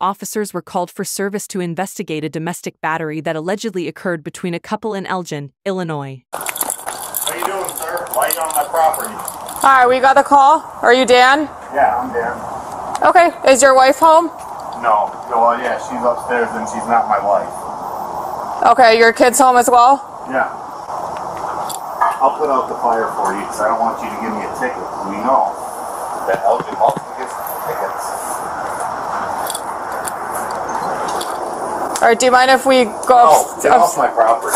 officers were called for service to investigate a domestic battery that allegedly occurred between a couple in Elgin, Illinois. How you doing, sir? Why you on my property? Hi, we got the call. Are you Dan? Yeah, I'm Dan. Okay. Is your wife home? No. Well, yeah, she's upstairs and she's not my wife. Okay, your kid's home as well? Yeah. I'll put out the fire for you because I don't want you to give me a ticket. We know that Elgin Multiple gets tickets. All right, do you mind if we go No, get off my property.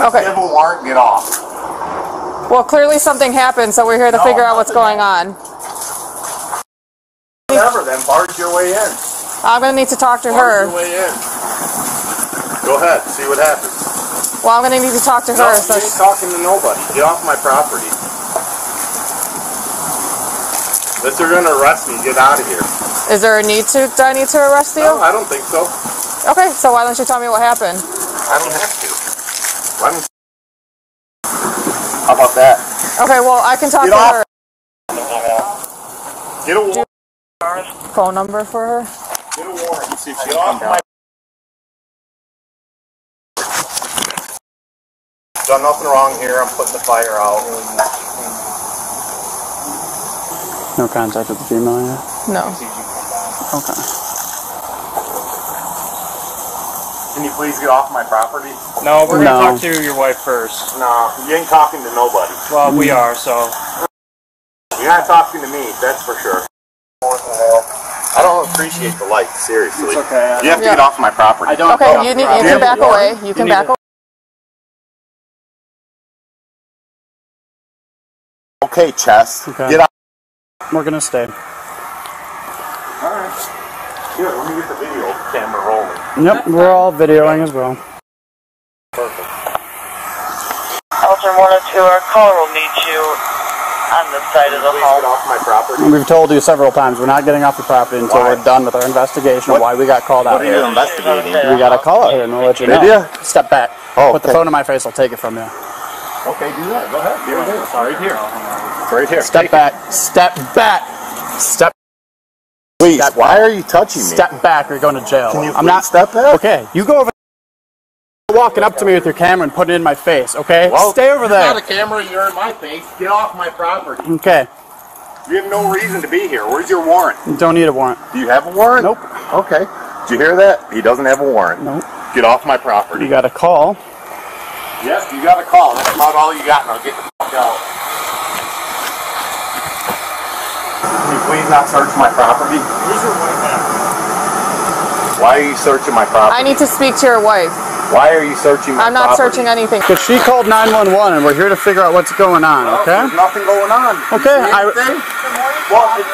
Okay. Civil warrant, get off. Well, clearly something happened, so we're here to No, figure out what's nothing going on. Whatever, then barge your way in. I'm gonna need to talk to Barge her. your way in. Go ahead, see what happens. Well, I'm gonna need to talk to No, her. you So talking to nobody. Get off my property. Unless they're gonna arrest me, get out of here. is there a need to? Do I need to arrest you? No, I don't think so. Okay, so why don't you tell me what happened? I don't have to. Why don't How about that? Okay, well I can talk Get to off. her. Get a warrant. Phone number for her. Get a warrant. See if she off my. Done nothing wrong here. I'm putting the fire out. No contact with the female yet? No. Okay. Can you please get off my property? No, we're No. gonna talk to your wife first. No, you ain't talking to nobody. Well, we mm. are, so. You're not talking to me, that's for sure. I don't appreciate the light, seriously. It's okay. You have to Yeah. get off my property. I don't- Okay, you need. right. You can back a away. warrant? You can need back away. Okay, Chess. Okay. Get out. We're gonna stay. Alright. Here, let me get the video camera rolling. Yep, we're all videoing as well. Perfect. Elgin 102, our caller will meet you on the side of the Please home. get off my property. We've told you several times we're not getting off the property until Why? we're done with our investigation of why we got called out What are you here. investigating? We got a call out here and we'll let you Did know. ya? Step back. Oh, Put the okay. phone in my face, I'll take it from you. Okay, do that. Go ahead. Here it is. Right here. Right here. Step back. Step back. Step Please, Step why are you touching me? step back or you're going to jail. Can you I'm not step back? Okay, you go over walking up to me with your camera and putting it in my face, okay? Well, Stay over there. there. not a camera, you're in my face. Get off my property. Okay. You have no reason to be here. Where's your warrant? You don't need a warrant. Do you have a warrant? Nope. Okay. Did you hear that? He doesn't have a warrant. Nope. Get off my property. You got a call. Yes, you got a call. That's about all you got. Now get the fuck out. Can you please not search my property? Why are you searching my property? I need to speak to your wife. Why are you searching my I'm not property? searching anything. Because she called 911 and we're here to figure out what's going on, Well, okay? There's nothing going on. Okay, I- anything? Well, it-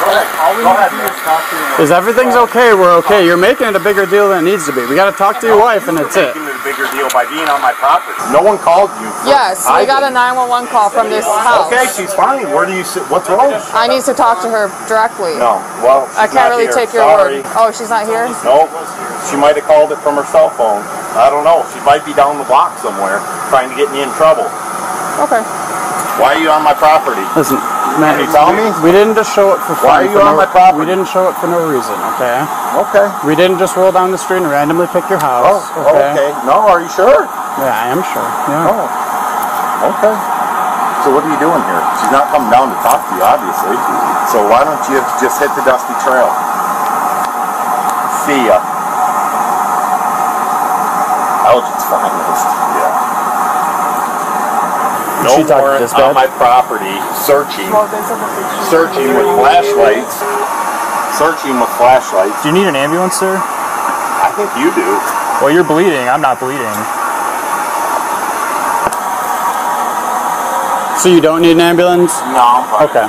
Go ahead. Go ahead, man. Is everything's okay? We're okay. You're making it a bigger deal than it needs to be. We got to talk to your wife and that's it. Making it a bigger deal by being on my property. No one called you. Yes, I we got a 911 call from this house. Okay, she's fine. Where do you sit? What's wrong? I need to talk to her directly. No. Well, I can't not really here. take your Sorry. word. Oh, she's not here? No, she might have called it from her cell phone. I don't know. She might be down the block somewhere trying to get me in trouble. Okay. Why are you on my property? Listen, man, Can you tell me? We didn't just show it for fun. Why are you on no- my property? We didn't show it for no reason, okay? Okay. We didn't just roll down the street and randomly pick your house. Oh, oh house, okay. No, are you sure? Yeah, I am sure. Yeah. Oh, okay. So what are you doing here? She's not coming down to talk to you, obviously. So why don't you just hit the dusty trail? See ya. Elgin's finest. Yeah. No She talked warrant dispatch? on my property. Searching. Searching with flashlights. Searching with flashlights. Do you need an ambulance, sir? I think you do. Well, you're bleeding. I'm not bleeding. So you don't need an ambulance? No, I'm fine. Okay.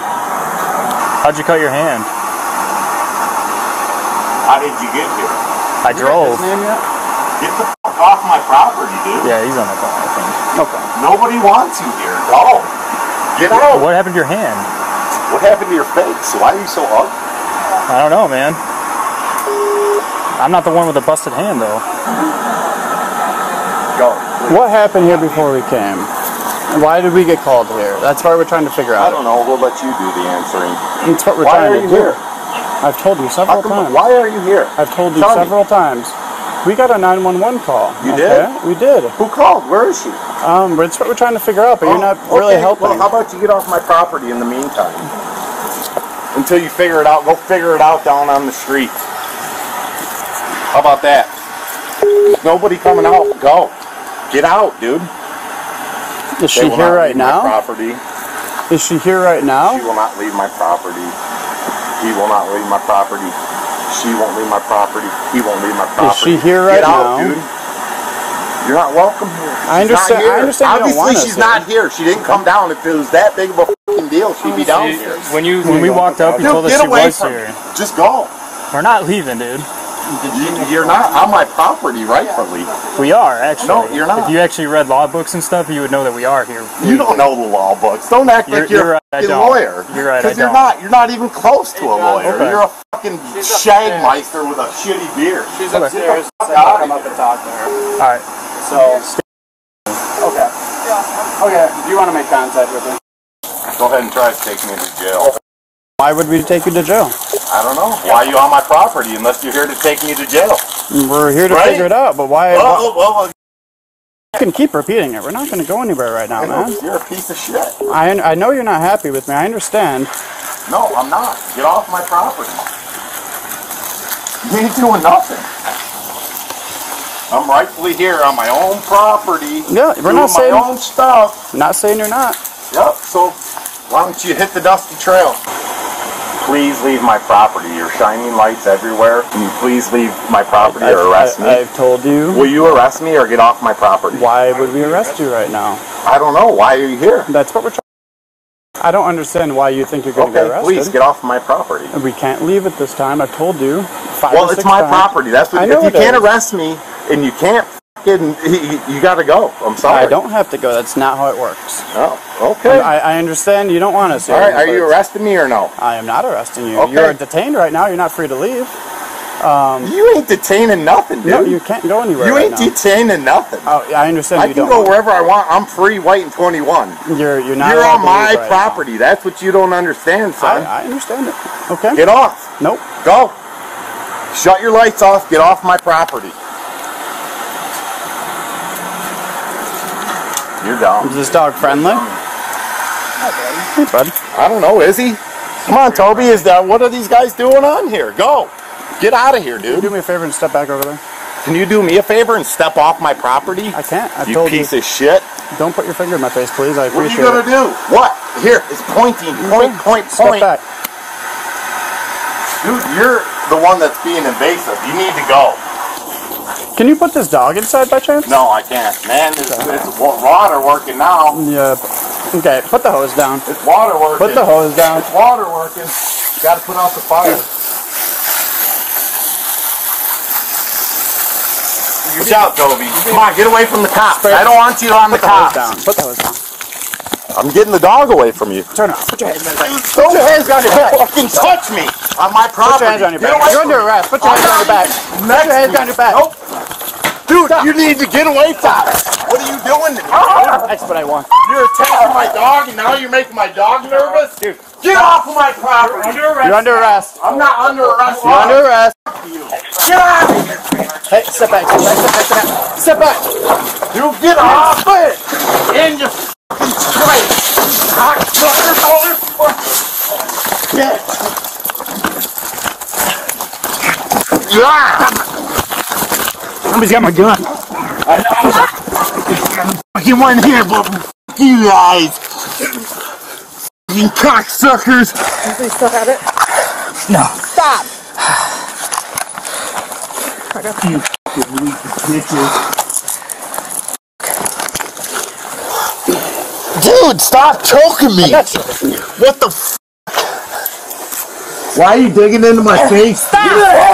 How'd you cut your hand? How did you get here? I drove. Name yet? Get the fuck off my property, dude. Yeah, he's on the phone, I think. Okay. Nobody wants you here. Go. Get out. What happened to your hand? What happened to your face? Why are you so ugly? I don't know, man. I'm not the one with the busted hand, though. Go. What happened here before we came? Why did we get called here? That's what we're trying to figure out. I don't know. We'll let you do the answering. That's what we're Why trying are to you do. here? I've told you How several come, times. why are you here? I've told you Tell me. several times. We got a 911 call. You okay? did? We did. Who called? Where is she? Um, it's what we're trying to figure out, but you're not Oh, really helping. Well, how about you get off my property in the meantime? Until you figure it out, go figure it out down on the street. How about that? Nobody coming out. Go. Get out, dude. Is she here right now? property. Is she here right now? She will not leave my property. He will not leave my property. She won't leave my property. He won't leave my property. Is she here right Get out, now? dude. You're not welcome here. I She's not understand- I here. understand you don't Obviously, want she's here. not here. She didn't come down. If it was that big of a fucking deal, she'd be down here. When you when we walked up, you Dude, told us get she away was from here. Just go. We're not leaving, dude. You- You're not on my property rightfully. We are actually. No, you're not. If you actually read law books and stuff, you would know that we are here. You don't know the law books. Don't act You're- like you're, you're right, a I fucking lawyer. You're right, Because you're don't. You're not even close to a lawyer. Okay. You're a fucking shagmeister with a shitty beard. She's Okay. upstairs. Fuck Said outta I'll come up and talk to her. All right. So. Okay. Okay. Do you want to make contact with her? Go ahead and try to take me to jail. Why would we take you to jail? I don't know. Why are you on my property unless you're here to take me to jail? We're here to Right? figure it out, but why? Well, well, well, you can keep repeating it. We're not going to go anywhere right now, man. you're a piece of shit. I, I know you're not happy with me. I understand. No, I'm not. Get off my property. You ain't doing nothing. I'm rightfully here on my own property. Yeah, we're not saying- my own stuff. Not saying you're not. Yep. So why don't you hit the dusty trail? Please leave my property. You're shining lights everywhere. Can you please leave my property or arrest I, me? I've told you. Will you arrest me or get off my property? Why would we arrest you right now? I don't know. Why are you here? That's what we're trying. I don't understand why you think you're going to Okay, get arrested. please get off my property. We can't leave at this time. I've told you. Five Well, it's my times. property. That's what. I If you can't is. arrest me and you can't fucking, you, you got to go. I'm sorry. I don't have to go. That's not how it works. Oh, okay. I, I understand you don't want us here. All right. Are you arresting me or no? I am not arresting you. Okay. You're detained right now. You're not free to leave. Um, you ain't detaining nothing, dude. No, you can't go anywhere You right ain't now. detaining nothing. oh, I understand I you can don't. go wherever I want. I'm free, white, and 21. You're you're not. You're on my right property. That's what you don't understand, son. I, I understand it. Okay. Get off. nope. Go. Shut your lights off. Get off my property. You're down. Is this dog friendly? Hey, bud. I don't know. Is he? Come on, Toby. Is that what are these guys doing on here? Go. Get out of here, Can you dude. do me a favor and step back over there? Can you do me a favor and step off my property? I can't. I You told piece you. of shit. Don't put your finger in my face, please. I appreciate it. What are you gonna it. do? What? Here, it's pointing. Point, point, Step point. back. Dude, you're the one that's being invasive. You need to go. Can you put this dog inside by chance? No, I can't. Man, it's, it's water working now. Yeah. Okay. Put the hose down. It's water working. Put the hose down. It's water working. Got to put out the fire. Watch out, Toby. Come on, get away from the cops. I don't want you on the Put the hose cops. down. Put the hose down. I'm getting the dog away from you. Turn off. Put your hands on your back. Put your hands on your back. Fucking touch me on my Put property. your hands on your back. You're under arrest. Put your hands on your back. Put your hands on your back. Nope. Dude, you need to get away from me. What are you doing to me? That's what I want. You're attacking my dog and now you're making my dog nervous? Dude, get off of my property. You're under arrest. I'm not under arrest. You're under arrest. Get out of here. Hey, step back. Step back. Step back. Step back. Step back. You get off it. In your fucking straight. Cocksucker, motherfucker. Get. Yeah. Somebody's got my gun. I know. Fucking one here, but fuck you guys. You cocksuckers. We still have it? No. Stop. You fucking weak bitches. Dude, stop choking me. What the f? Why are you digging into my face? Stop.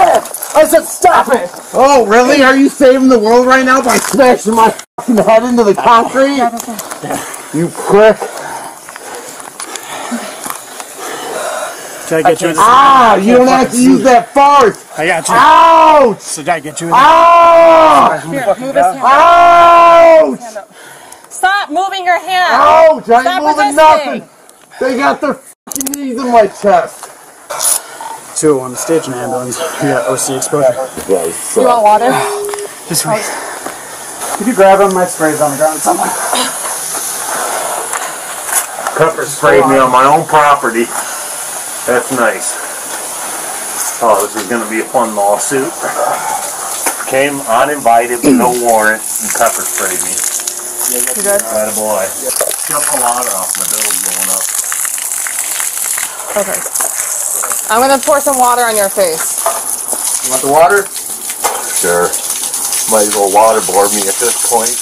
I said stop it. Oh, really? Are you saving the world right now by smashing my fucking head into the concrete? You prick. Did I get you in the Ah, you don't have to use that force. I got you. Ouch! Did I get you in the Ouch! Here, move his hand. Ouch! Stop moving your hand. Ouch! I ain't Stop moving resisting. nothing. They got their fucking knees in my chest. Too. On the stage an ambulance, you got OC exposure. Yeah, You want water? Just wait. Could you grab him? My spray's on the ground somewhere. Pepper sprayed me on my own property. That's nice. Oh, this is gonna be a fun lawsuit. Came uninvited with no warrant and pepper sprayed me. You good? Atta boy. Shut a lot off, my bill's going up. Okay. I'm gonna pour some water on your face. You want the water? Sure. Might as well waterboard me at this point.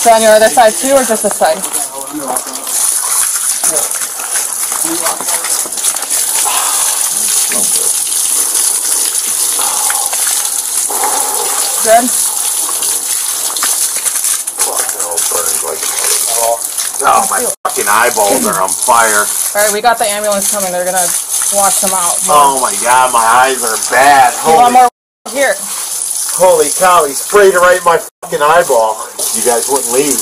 So on your other side too, or just this side? Good? Oh, my fucking eyeballs are on fire. Alright, we got the ambulance coming. They're gonna wash them out. Oh my god, my eyes are bad. You want Holy, more? Here. holy cow, he sprayed it right in my fucking eyeball. You guys wouldn't leave.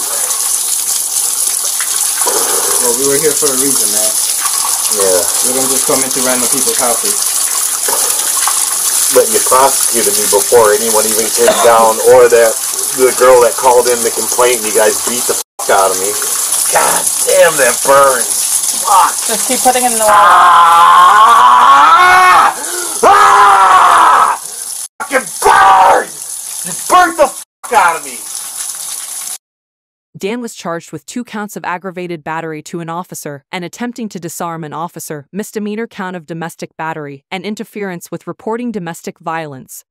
Well, we were here for a reason, man. Yeah. We don't just come into random people's houses. But you prosecuted me before anyone even came down, or that the girl that called in the complaint, you guys beat the fuck out of me. God damn, that burns. Fuck. Just keep putting it in the water. Ah! Ah! Fucking burn! You burnt the fuck out of me. Dan was charged with two counts of aggravated battery to an officer and attempting to disarm an officer, misdemeanor count of domestic battery, and interference with reporting domestic violence.